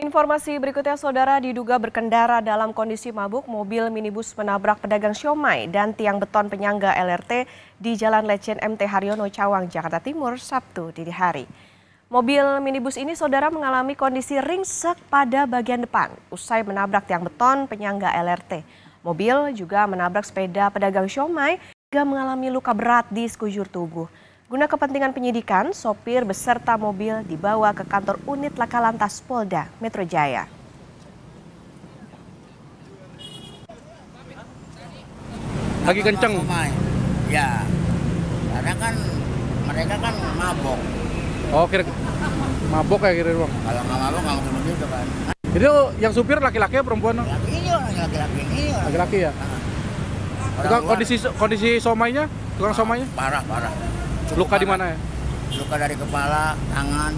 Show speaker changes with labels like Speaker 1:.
Speaker 1: Informasi berikutnya, saudara diduga berkendara dalam kondisi mabuk, mobil minibus menabrak pedagang siomay dan tiang beton penyangga LRT di Jalan Lecen MT Haryono Cawang, Jakarta Timur, Sabtu dini hari. Mobil minibus ini, saudara, mengalami kondisi ringsek pada bagian depan usai menabrak tiang beton penyangga LRT. Mobil juga menabrak sepeda pedagang siomay hingga mengalami luka berat di sekujur tubuh. Guna kepentingan penyidikan, sopir beserta mobil dibawa ke kantor unit Laka Lantas Polda Metro Jaya.
Speaker 2: Lagi kenceng.
Speaker 3: Ya, karena kan mereka kan mabok.
Speaker 2: Oh, kira mabok ya kira bang.
Speaker 3: Kalau nggak mabok nggak mungkin begitu kan.
Speaker 2: Jadi yang supir laki-laki ya perempuan? Bang?
Speaker 3: Laki ini orang laki-laki ini.
Speaker 2: Laki-laki ya.
Speaker 3: Orang
Speaker 2: Tukang kondisi kondisi somainya, tukang somainya
Speaker 3: parah parah.
Speaker 2: Luka di mana ya?
Speaker 3: Luka dari kepala, tangan,